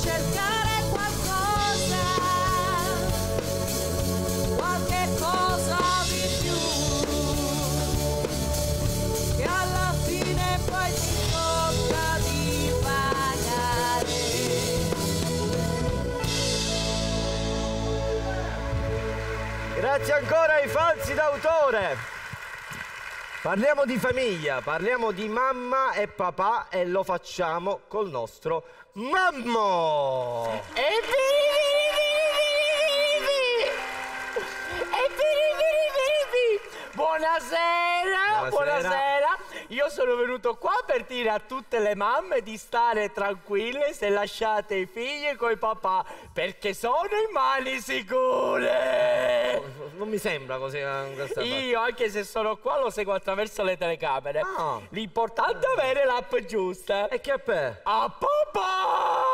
cercare qualcosa, qualche cosa di più, che alla fine poi ti tocca di pagare. Grazie ancora ai falsi d'autore! Parliamo di famiglia, parliamo di mamma e papà e lo facciamo col nostro mammo. E Buonasera, buonasera, buonasera. Io sono venuto qua per dire a tutte le mamme di stare tranquille se lasciate i figli con i papà, perché sono in mani sicure. Non mi sembra così. eh, questa Io, anche se sono qua, lo seguo attraverso le telecamere. Ah. L'importante è avere l'app giusta. E che a pe? A papà!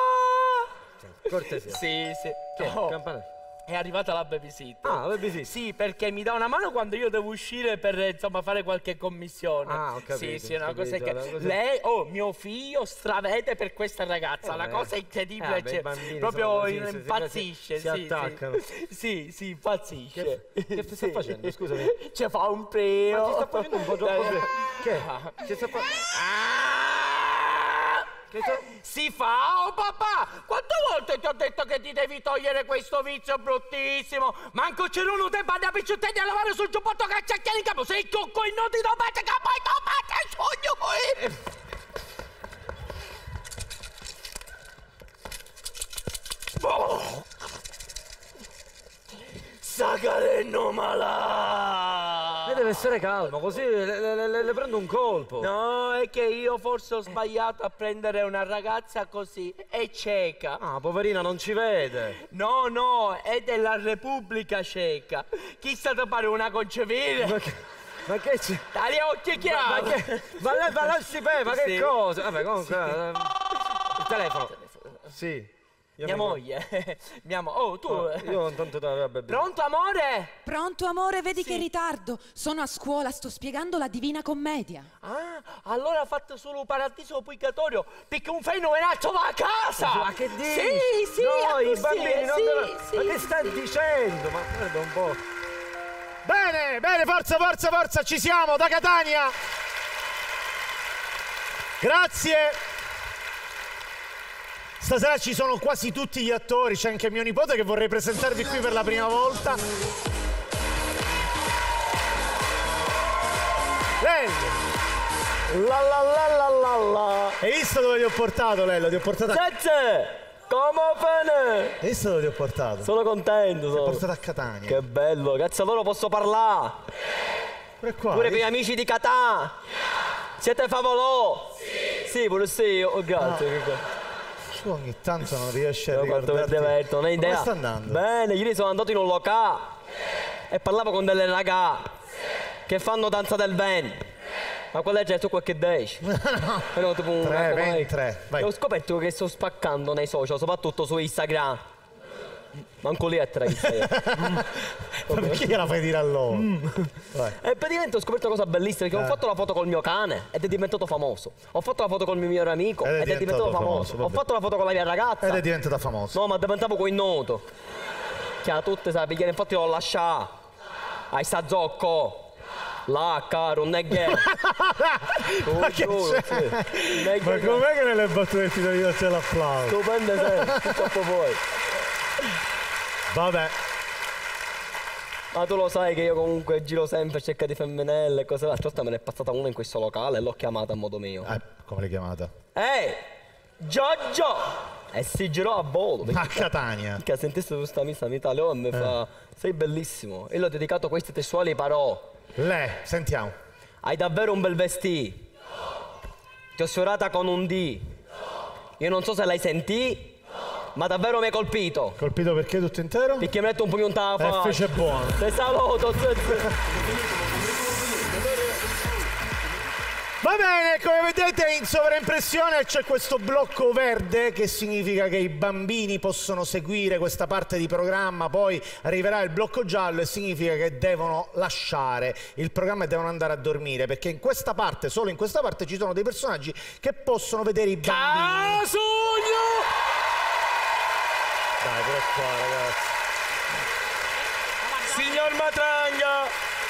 Cortesia. Sì, sì. Che? Oh, Campanello. È arrivata la babysitter. Ah, babysitter. Sì, perché mi dà una mano quando io devo uscire per insomma fare qualche commissione. Ah, ho capito, Sì, sì, è una cosa capito, che una cosa- lei, oh, mio figlio stravede per questa ragazza, Eh, beh. cosa incredibile, Eh, cioè, bambini proprio così, in- si- si- impazzisce, si sì. attaccano. Sì, sì, impazzisce. Che- che sta Sì. facendo? Scusami. Ci fa un peo. Ma ti sta facendo un po' troppo. Che? Che sta fa- Che sta- Si fa, oh papà! Quante volte ti ho detto che ti devi togliere questo vizio bruttissimo? Manco c'erano tempo a picciottini a lavare sul giubbotto cacciacchiare in capo! Sei con coi nodi da parte che poi tomate il sogno qui! Oh. Sagalenno malà! Lei deve essere calmo, così le, le- le- prendo un colpo. No, è che io forse ho sbagliato a prendere una ragazza così, è cieca. Ah, poverina, non ci vede. No, no, è della Repubblica Ceca. Chissà da fare una concevire. Ma che, ma che c'è? Dagli occhi Ma, chiari. che, ma lei ma lasci pe, ma che Sì. cosa? Vabbè, comunque. eh, il telefono. Sì. Io Mia mi- moglie. Mia mo- oh, tu. Oh, io intanto da vabbè. Pronto, amore? Pronto amore, vedi Sì. che ritardo. Sono a scuola, sto spiegando la Divina Commedia. Ah, allora ha fatto solo un paradiso obbligatorio perché un fenomenaccio va a casa! Ma che dici? Sì, sì, No, è i così, bambini non sì, sì. Ma che stai dicendo? Ma guarda un po'. Bene, bene, forza, forza, forza, ci siamo da Catania. Grazie. Stasera ci sono quasi tutti gli attori, c'è anche mio nipote che vorrei presentarvi qui per la prima volta. Lello. La la la la la la. Hai visto dove ti ho portato, Lello? Ti ho portato a... Grazie! Come bene? Hai visto dove ti ho portato? Ti Sono contento, ho sono. portato a Catania. Che bello, grazie a loro posso parlare. Pure qua. Pure con gli amici di Catà. Siete favolosi? Sì. Sì, pure sì, oh, grazie. che bello. Tu ogni tanto non riesci a ricordarti. diverto, non hai idea. Come sta andando? Bene, ieri sono andato in un locale e parlavo con delle ragazze che fanno danza del vento. Ma quella gente su qualche dici? no. tipo un Tre, ecco, venti, vai. tre, vai. E ho scoperto che sto spaccando nei social, soprattutto su Instagram. Manco lì è tre Instagram. Ma perché gliela fai dire a loro? Vai. E praticamente ho scoperto una cosa bellissima, Eh. che ho fatto la foto col mio cane ed è diventato famoso. Ho fatto la foto col mio migliore amico Ed è ed è diventato, diventato famoso. famoso, Ho fatto la foto con la mia ragazza. Ed è diventata famosa. No, ma diventavo quel noto. Che a tutte sai, perché infatti l'ho lasciato. Hai sta zocco. Là, caro, non è gay. Ma che c'è? Ma com'è che nelle battute ti devi dare l'applauso? Stupende sempre, purtroppo poi. Vabbè, Ma tu lo sai che io comunque giro sempre cerca di femminelle e cose. L'altra volta me ne è passata una in questo locale e l'ho chiamata a modo mio. eh, come l'hai chiamata? Ehi! Giorgio! E si girò a volo. A Catania. Che sentisse questa missa in Italia e mi fa sei bellissimo. E l'ho dedicato queste testuali parole. Le, sentiamo. Hai davvero un bel vestito. Ti ho sfiorata con un D. Io non so se l'hai sentito, ma davvero mi hai colpito. Colpito perché tutto intero? Perché mi hai detto un pugno in E faccia. fece buono. Te saluto. Va bene, come vedete in sovraimpressione c'è questo blocco verde che significa che i bambini possono seguire questa parte di programma, poi arriverà il blocco giallo e significa che devono lasciare il programma e devono andare a dormire perché in questa parte, solo in questa parte ci sono dei personaggi che possono vedere i bambini. Casugno! Dai, pure qua ragazzi. Signor Matranga,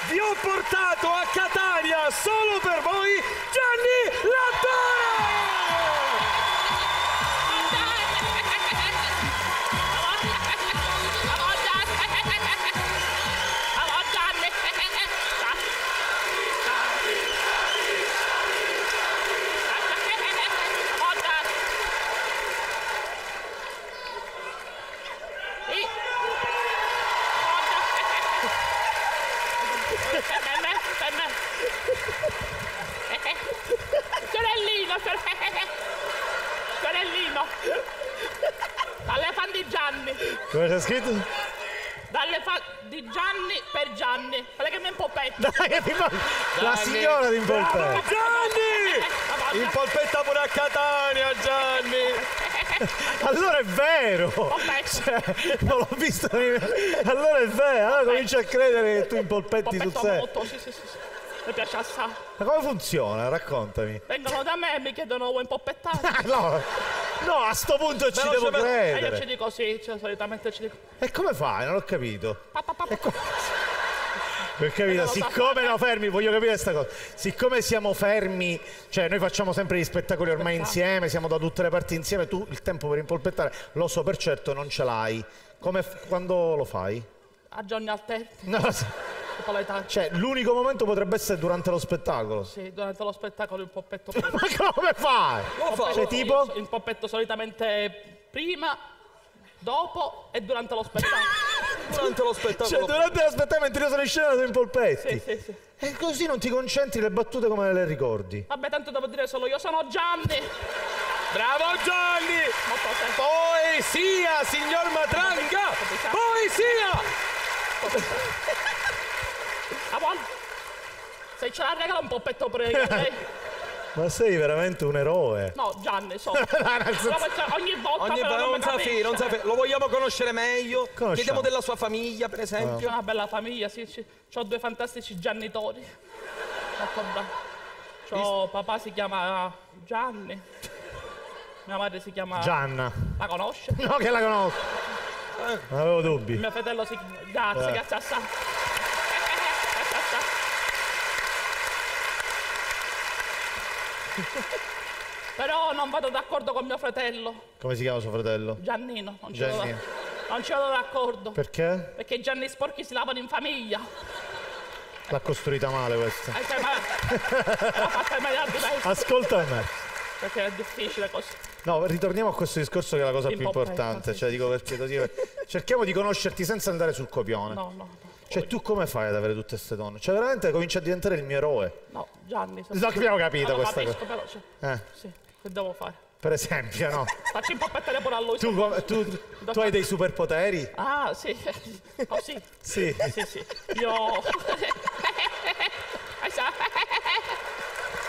vi ho portato a Catania solo per voi Gianni Lattore! Fiorellino, fiore- fiorellino. Dalle fan di Gianni. Come c'è scritto? Dalle fan di Gianni per Gianni. Quella che mi impopetta. Dai, che ti fa- La signora di Impolpetto. Gianni! Il polpetta pure a Catania, Gianni! Allora è vero! Cioè, non l'ho visto. Allora è vero, allora comincio a credere che tu impolpetti sul Popetto serio. molto, sì, sì, sì. Mi piace assai. Ma come funziona? Raccontami. Vengono da me e mi chiedono vuoi impoppettare? Ah, no, no, a sto punto ci Veloce, devo veloce. E io ci credere. dico sì, cioè, solitamente ci dico. E come fai? Non ho capito. Pa, pa, pa. Per so siccome no, fermi, voglio capire questa cosa. Siccome siamo fermi, cioè noi facciamo sempre gli spettacoli ormai insieme, siamo da tutte le parti insieme, tu il tempo per impolpettare, lo so per certo, non ce l'hai. Come quando lo fai? A giorni alterni, No, cioè, l'unico momento potrebbe essere durante lo spettacolo. Sì, durante lo spettacolo il poppetto. Ma come fai? Cioè, tipo? Il poppetto solitamente prima, dopo e durante lo spettacolo. Durante lo Cioè, spettacolo. durante lo spettacolo mentre io sono in scena tu impolpetti. sì, sì, sì. E così non ti concentri le battute come le ricordi. Vabbè, tanto devo dire solo io sono Gianni. Bravo Gianni! Poesia, signor Matranga! Poesia! A volte. Se ce la regala un poppetto pure io, lei. Ma sei veramente un eroe. No, Gianni, so. cioè, ogni volta Ogni però volta non non mi sa capisce. fi, non sa fi. Lo vogliamo conoscere meglio? Conosciamo. Chiediamo della sua famiglia, per esempio. C'è una bella famiglia, sì, sì. Ho due fantastici Giannitori. Bravi. C'ho papà si chiama Gianni. Mia madre si chiama. Gianna. La conosce? No, che la conosco. Non avevo dubbi. Mio fratello si Grazie, Eh. grazie assai. Grazie assai. Però non vado d'accordo con mio fratello, Come si chiama suo fratello? Giannino. Non ci vado, non ci vado d'accordo. Perché? Perché i Gianni sporchi si lavano in famiglia. L'ha costruita male questa. Ascolta me. Perché è difficile così. No, ritorniamo a questo discorso che è la cosa più importante. Cioè, dico perché. Cerchiamo di conoscerti senza andare sul copione. No, no, no. Cioè, tu come fai ad avere tutte queste donne? Cioè, veramente cominci a diventare il mio eroe. No, Gianni. No, che abbiamo capito lo questa capisco, però, cioè, Eh, sì, che devo fare? per esempio, no? Faccio un po' pettare pure a lui. Tu, come- tu- tu hai dei superpoteri? Ah, sì. Oh, sì. Sì. Sì, sì. Io...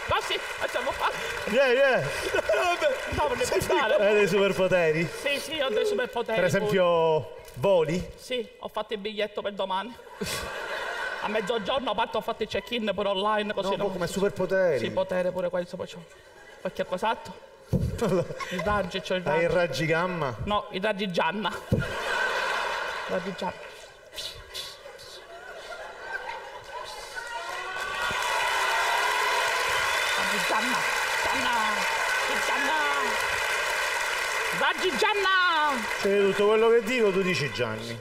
Così, facciamo fare. Yeah, yeah. No, ne può fare. Hai dei superpoteri? Sì, sì, ho dei superpoteri. Per esempio, voli? Sì, ho fatto il biglietto per domani. A mezzogiorno a parte ho fatto il check-in pure online, così No, non- come superpoteri. Sì, potere pure questo poi c'ho. Perché cos'altro? I raggi, c'ho i Hai i raggi. raggi gamma? No, i raggi Gianna. Raggi Gianna. Raggi Gianna. Gianna. Gianna. Raggi Cioè, tutto quello che dico tu dici Gianni.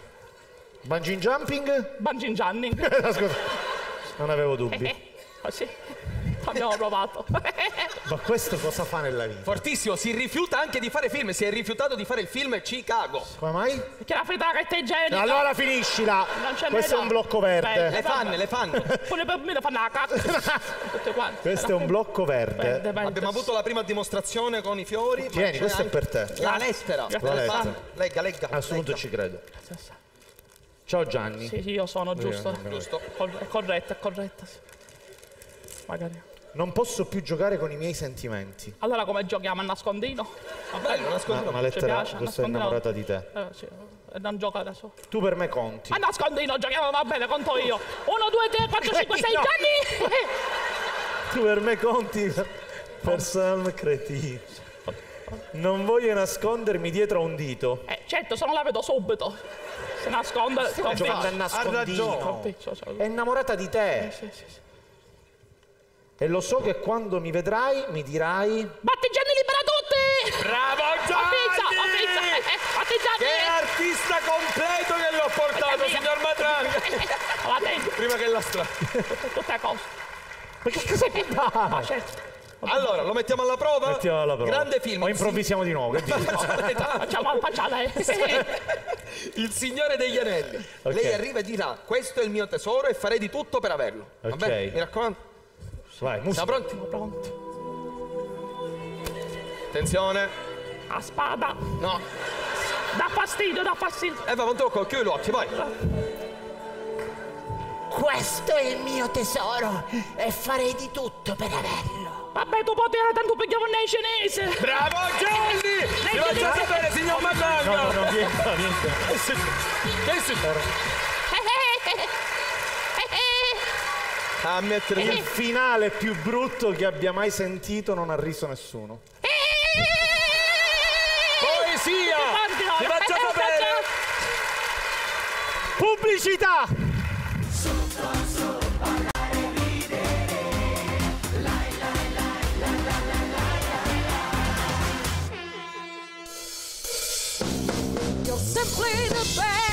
Bungee jumping? Bungee. Scusa, non avevo dubbi. Eh, Così. Abbiamo provato. Ma questo cosa fa nella vita? Fortissimo, si rifiuta anche di fare film. Si è rifiutato di fare il film Chicago. Come mai? Perché la fritata che te igienica. Allora finiscila. Non c'è Questo è un blocco verde. Beh, Le fanne, le fanne. Pure per me le fanno la cacca. Tutte quante. Questo è un blocco verde. Abbiamo avuto la prima dimostrazione con i fiori. Tieni, c'è questo è per te. La lettera. La lettera. Legga, legga. A questo punto ci credo. Ciao Gianni. Sì, sì, io sono giusto. Giusto. Cor- È corretta, è corretta. Sì. Magari. Non posso più giocare con i miei sentimenti. Allora come giochiamo a nascondino? Va bene? Bello, nascondi. Una Ci lettera, piace, è nascondino. innamorata di te. Eh, sì. Non gioca adesso. Tu per me conti. A nascondino giochiamo, va bene, conto io. Uno, due, tre, quattro, cinque, sei, No. Gianni! Tu per me conti. Personal cretino. Non voglio nascondermi dietro a un dito. Eh, certo, se non la vedo subito. Si nasconde. Sto giocando a nascondino. Cioè, È innamorata di te. sì, sì, sì. E lo so che quando mi vedrai mi dirai. Batti Gianni libera tutti! Bravo Ho pizza, ho Gianni! pizza! Eh, Batti Che artista completo che l'ho portato, signor Matranga! La tengo, Prima che la strada. tutte cose. Ma che cosa mi Ma certo. Allora, lo mettiamo alla prova? Mettiamo alla prova. Grande film. O improvvisiamo di nuovo, che dici? Facciamo, facciamo, eh. Il Signore degli Anelli. Ok. Lei arriva e dirà: Questo è il mio tesoro e farei di tutto per averlo. Va Ok. bene? Mi raccomando. Vai, Siamo musica. pronti? Pronti. Attenzione. A spada. No. Dà fastidio, dà fastidio. E va, un tocco, chiudi gli occhi, vai. Questo è il mio tesoro e farei di tutto per averlo. Vabbè, tu potevi tanto pigliavo nei cinese. Bravo Gianni! Mi faccia sapere, signor! No, no, no, niente, niente. Che si A mettere Il finale più brutto che abbia mai sentito non ha riso nessuno. poesia! Guardi, Mi faccia eh, sapere! Pubblicità! Simply the best.